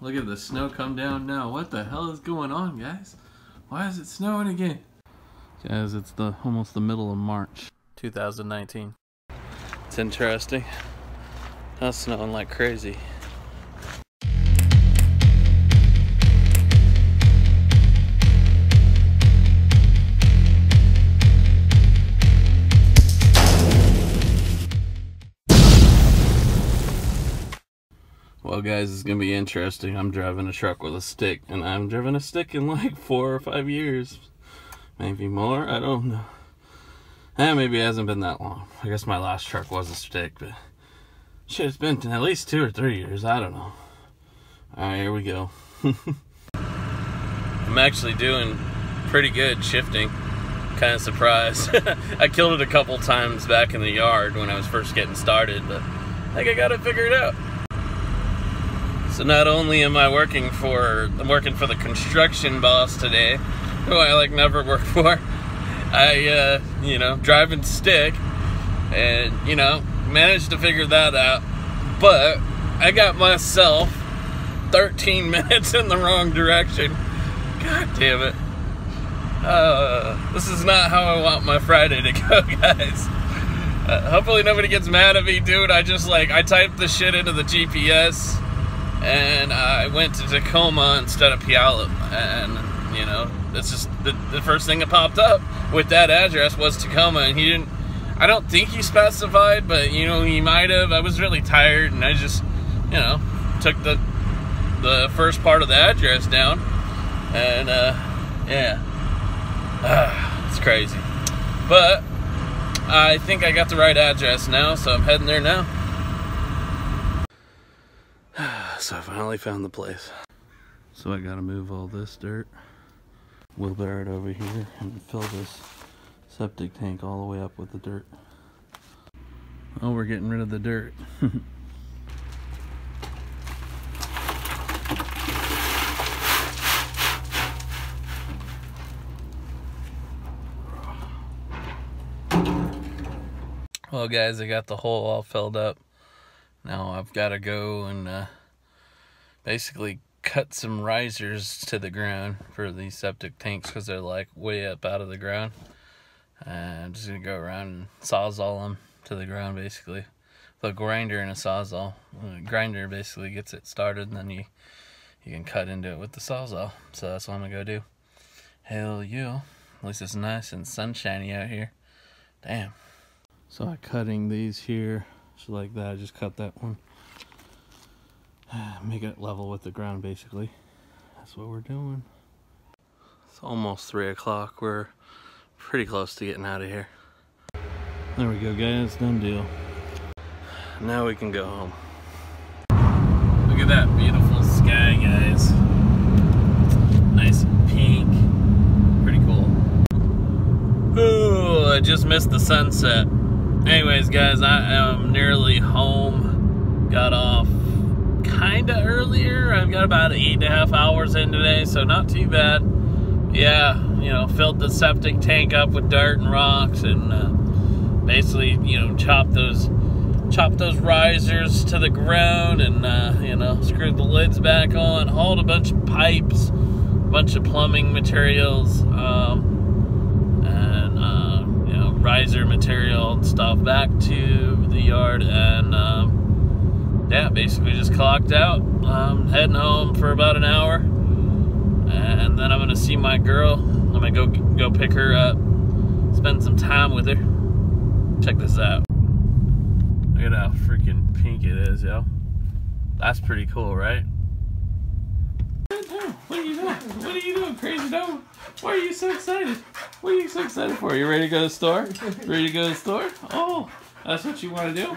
Look at the snow come down now. What the hell is going on, guys? Why is it snowing again? Guys, it's the almost the middle of March 2019. It's interesting. That's snowing like crazy. Well, guys, it's gonna be interesting. I'm driving a truck with a stick, and I haven't driven a stick in like four or five years, maybe more. I don't know. Eh, maybe it hasn't been that long. I guess my last truck was a stick, but shit, it's been at least two or three years. I don't know. All right, here we go. I'm actually doing pretty good shifting. Kind of surprised. I killed it a couple times back in the yard when I was first getting started, but I think I got it figured out. So not only am I working for, I'm working for the construction boss today, who I like never work for. I, uh, you know, driving stick, and you know, managed to figure that out. But I got myself 13 minutes in the wrong direction. God damn it. Uh, this is not how I want my Friday to go, guys. Uh, hopefully nobody gets mad at me, dude. I just like I typed the shit into the GPS and I went to Tacoma instead of Puyallup, and you know, that's just the, the first thing that popped up with that address was Tacoma, and he didn't. I don't think he specified, but you know, he might have. I was really tired, and I just, you know, took the the first part of the address down, and uh, yeah, ah, it's crazy, but I think I got the right address now, so I'm heading there now. so I finally found the place. So I gotta move all this dirt, wheelbarrow it over here, and fill this septic tank all the way up with the dirt. Oh, we're getting rid of the dirt. well guys, I got the hole all filled up. Now I've got to go and uh, basically cut some risers to the ground for these septic tanks because they're like way up out of the ground. And I'm just gonna go around and sawzall them to the ground basically. The grinder and a sawzall. Grinder basically gets it started and then you you can cut into it with the sawzall. So that's what I'm gonna go do. Hell yeah. At least it's nice and sunshiny out here. Damn. So I'm cutting these here so like that, I just cut that one. Make it level with the ground basically. That's what we're doing. It's almost three o'clock. We're pretty close to getting out of here. There we go guys, done deal. Now we can go home. Look at that beautiful sky guys. Nice and pink. Pretty cool. Ooh, I just missed the sunset anyways guys i am nearly home. Got off kind of earlier. I've got about eight and a half hours in today so not too bad. Yeah you know filled the septic tank up with dirt and rocks and uh, basically you know chopped those chopped those risers to the ground and uh, you know screwed the lids back on hauled a bunch of pipes a bunch of plumbing materials um, riser material and stuff back to the yard and um, yeah basically just clocked out. Um, heading home for about an hour and then I'm gonna see my girl. I'm gonna go go pick her up spend some time with her. Check this out. Look at how freaking pink it is yo. That's pretty cool right what are you doing? What are you doing, crazy dog? Why are you so excited? What are you so excited for? You ready to go to the store? Ready to go to the store? Oh, that's what you want to do?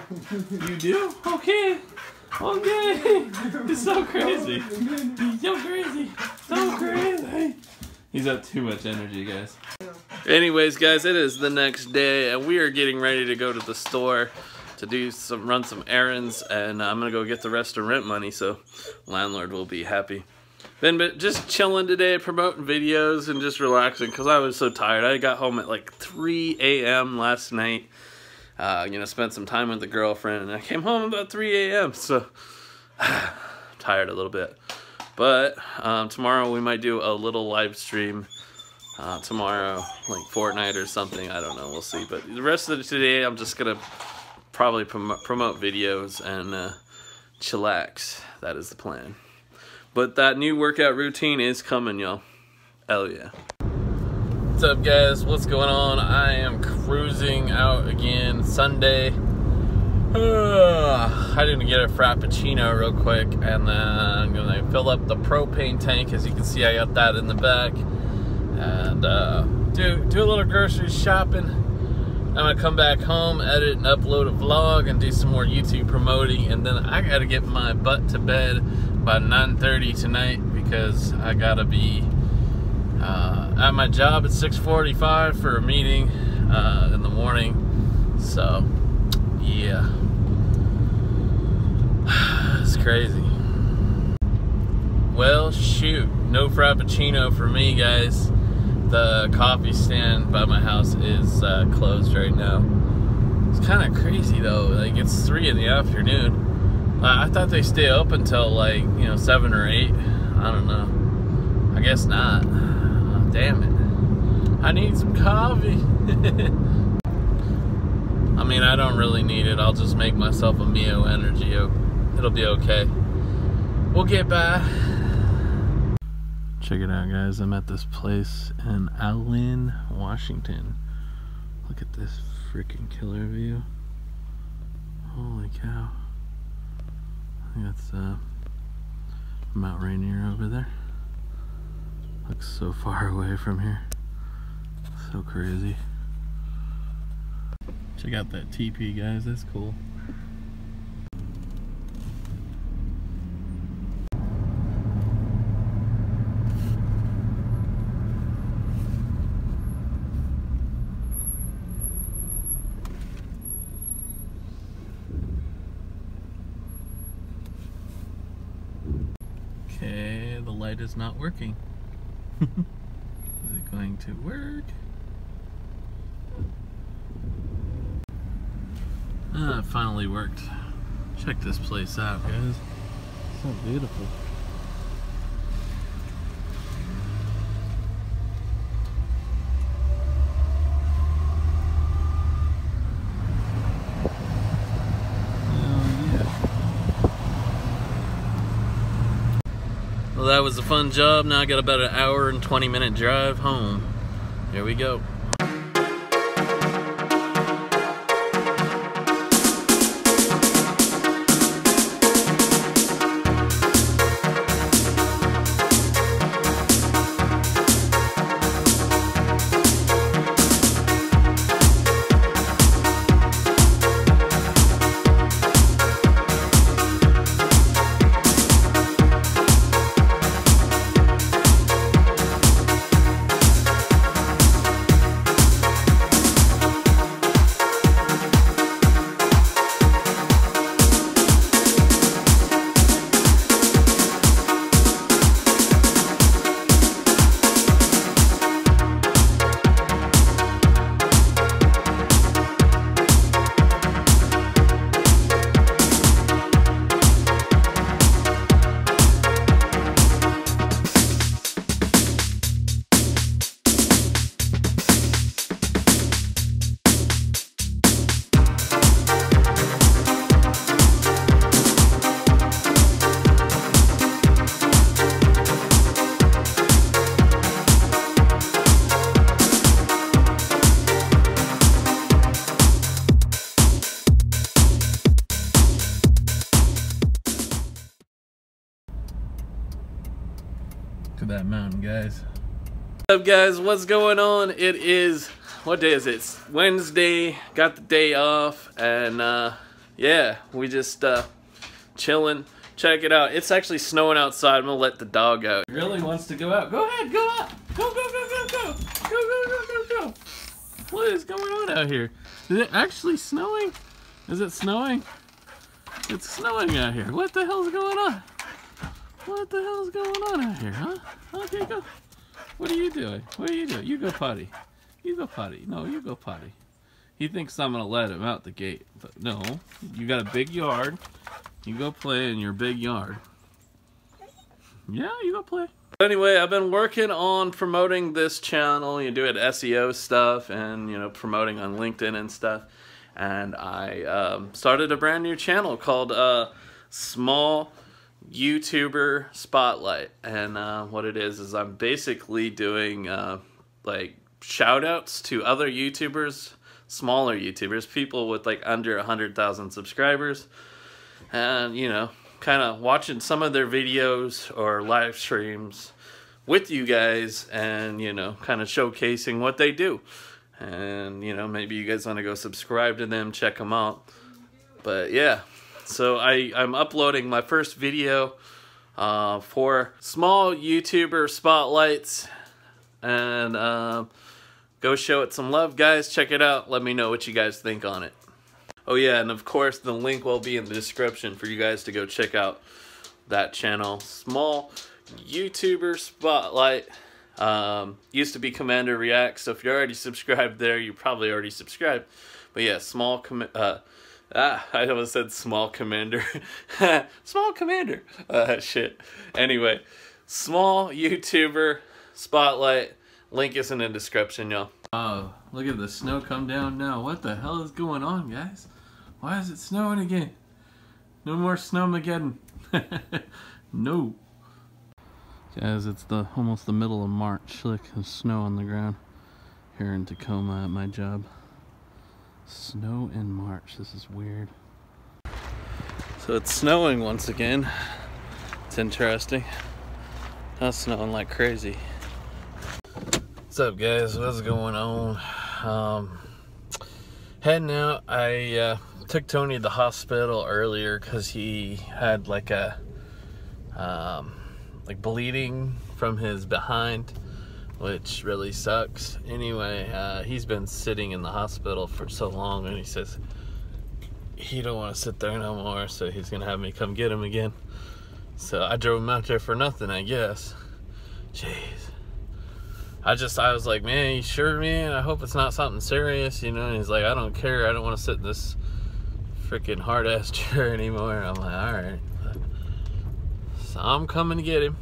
You do? Okay. Okay. It's so crazy. He's so crazy. So crazy. He's got too much energy, guys. Anyways, guys, it is the next day, and we are getting ready to go to the store to do some run some errands, and I'm gonna go get the rest of rent money, so landlord will be happy. Been just chilling today, promoting videos and just relaxing because I was so tired. I got home at like 3 a.m. last night. Uh, you know, spent some time with the girlfriend and I came home about 3 a.m. So, tired a little bit. But um, tomorrow we might do a little live stream uh, tomorrow, like Fortnite or something. I don't know. We'll see. But the rest of today, I'm just gonna probably prom promote videos and uh, chillax. That is the plan. But that new workout routine is coming, y'all. Hell yeah. What's up, guys? What's going on? I am cruising out again Sunday. I didn't get a Frappuccino real quick, and then I'm gonna fill up the propane tank. As you can see, I got that in the back, and uh, do do a little grocery shopping. I'm gonna come back home, edit and upload a vlog, and do some more YouTube promoting, and then I gotta get my butt to bed by 9:30 tonight because I gotta be uh, at my job at 6:45 for a meeting uh, in the morning. So, yeah, it's crazy. Well, shoot, no frappuccino for me, guys. The coffee stand by my house is uh, closed right now. It's kind of crazy though. Like it's three in the afternoon. I thought they stay up until like you know seven or eight. I don't know. I guess not. Oh, damn it. I need some coffee. I mean, I don't really need it. I'll just make myself a Mio Energy. It'll be okay. We'll get by. Check it out, guys. I'm at this place in Allen, Washington. Look at this freaking killer view. Holy cow. That's uh, Mount Rainier over there. Looks so far away from here. So crazy. Check out that teepee, guys. That's cool. Okay, the light is not working. is it going to work? Ah, it finally worked. Check this place out, guys. So beautiful. Well, that was a fun job. Now I got about an hour and 20 minute drive home. Here we go. Up, guys? What's going on? It is, what day is it? It's Wednesday. Got the day off, and uh, yeah, we just uh, chilling. Check it out. It's actually snowing outside. I'm gonna let the dog out. He really wants to go out. Go ahead, go out. Go, go, go, go, go. Go, go, go, go, go. What is going on out here? Is it actually snowing? Is it snowing? It's snowing out here. What the hell's going on? What the hell's going on out here, huh? Okay, go. What are you doing? What are you doing? You go potty. You go potty. No, you go potty. He thinks I'm gonna let him out the gate, but no. You got a big yard. You go play in your big yard. Yeah, you go play. Anyway, I've been working on promoting this channel, you do it SEO stuff and, you know, promoting on LinkedIn and stuff. And I um, started a brand new channel called uh, Small YouTuber Spotlight. And uh, what it is, is I'm basically doing uh, like shout outs to other YouTubers, smaller YouTubers, people with like under 100,000 subscribers. And, you know, kind of watching some of their videos or live streams with you guys and, you know, kind of showcasing what they do. And, you know, maybe you guys want to go subscribe to them, check them out. But yeah, so I, I'm uploading my first video uh, for small YouTuber spotlights. And uh, go show it some love, guys. Check it out. Let me know what you guys think on it. Oh yeah, and of course the link will be in the description for you guys to go check out that channel. Small YouTuber Spotlight. Um, used to be Commander Reacts, so if you're already subscribed there, you probably already subscribed. But yeah, small com uh, ah, I almost said small commander. small commander. Uh, shit. Anyway, small YouTuber Spotlight. Link is in the description, y'all. Oh, look at the snow come down now. What the hell is going on, guys? Why is it snowing again? No more snowmageddon. no. Guys, it's the almost the middle of March. Look, there's snow on the ground here in Tacoma at my job. Snow in March. This is weird. So it's snowing once again. It's interesting. It's snowing like crazy. What's up, guys? What's going on? Um, heading out. I uh, took Tony to the hospital earlier because he had like a um, like bleeding from his behind, which really sucks. Anyway, uh, he's been sitting in the hospital for so long, and he says he don't want to sit there no more, so he's gonna have me come get him again. So I drove him out there for nothing, I guess. Jeez. I just, I was like, man, you sure, man? I hope it's not something serious, you know? And he's like, I don't care. I don't want to sit in this freaking hard ass chair anymore. I'm like, all right. So I'm coming to get him.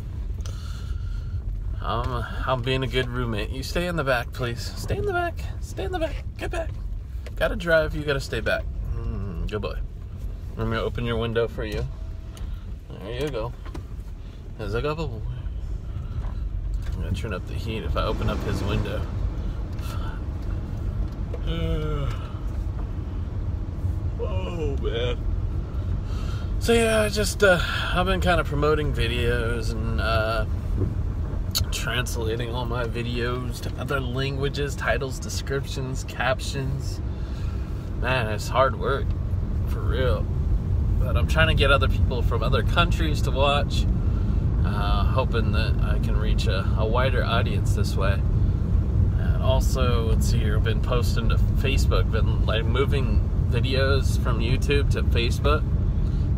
I'm, I'm being a good roommate. You stay in the back, please. Stay in the back. Stay in the back. Get back. Gotta drive. You gotta stay back. Mm, good boy. Let me open your window for you. There you go. There's a couple. I'm gonna turn up the heat if I open up his window. oh man. So yeah, I just uh, I've been kind of promoting videos and uh, translating all my videos to other languages, titles, descriptions, captions. Man, it's hard work, for real. But I'm trying to get other people from other countries to watch uh, hoping that I can reach a, a, wider audience this way. And also, let's see here, I've been posting to Facebook, been like moving videos from YouTube to Facebook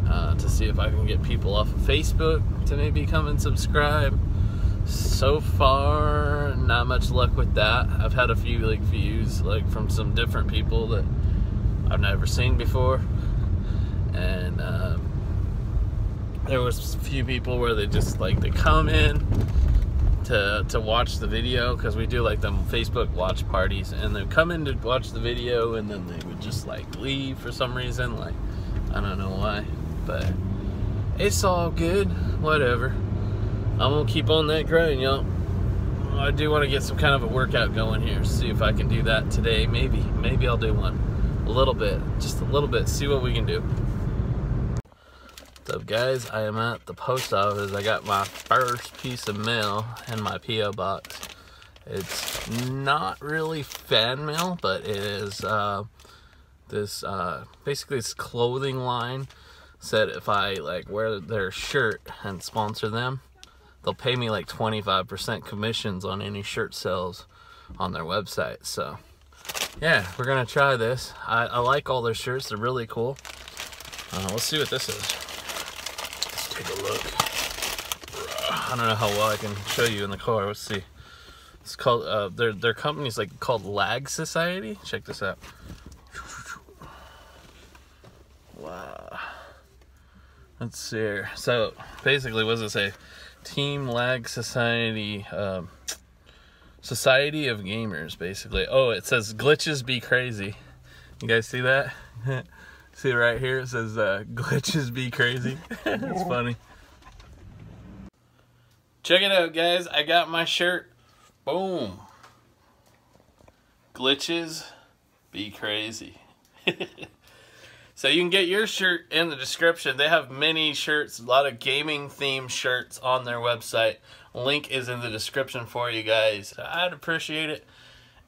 uh, to see if I can get people off of Facebook to maybe come and subscribe. So far, not much luck with that. I've had a few like views like from some different people that I've never seen before, and. Um, there was a few people where they just like they come in to to watch the video because we do like them Facebook watch parties and they come in to watch the video and then they would just like leave for some reason like I don't know why but it's all good whatever I'm gonna keep on that grind y'all I do want to get some kind of a workout going here see if I can do that today maybe maybe I'll do one a little bit just a little bit see what we can do What's up guys? I am at the post office. I got my first piece of mail in my P.O. box. It's not really fan mail, but it is uh, this, uh, basically this clothing line said if I like wear their shirt and sponsor them, they'll pay me like 25% commissions on any shirt sales on their website. So yeah, we're gonna try this. I, I like all their shirts, they're really cool. Uh, let's see what this is Let's take a look. I don't know how well I can show you in the car. Let's see. It's called uh, their their company's like called Lag Society. Check this out. Wow. Let's see here. So basically, what does it say? Team Lag Society. Um, Society of Gamers, basically. Oh, it says glitches be crazy. You guys see that? see right here? It says uh, glitches be crazy. it's funny. Check it out, guys. I got my shirt. Boom. Glitches be crazy. So you can get your shirt in the description. They have many shirts, a lot of gaming themed shirts on their website. Link is in the description for you guys. I'd appreciate it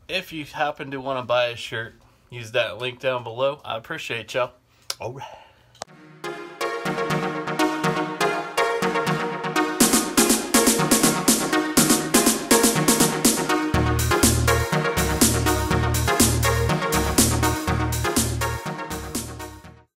if you happen to want to buy a shirt. Use that link down below. I appreciate y'all. All right.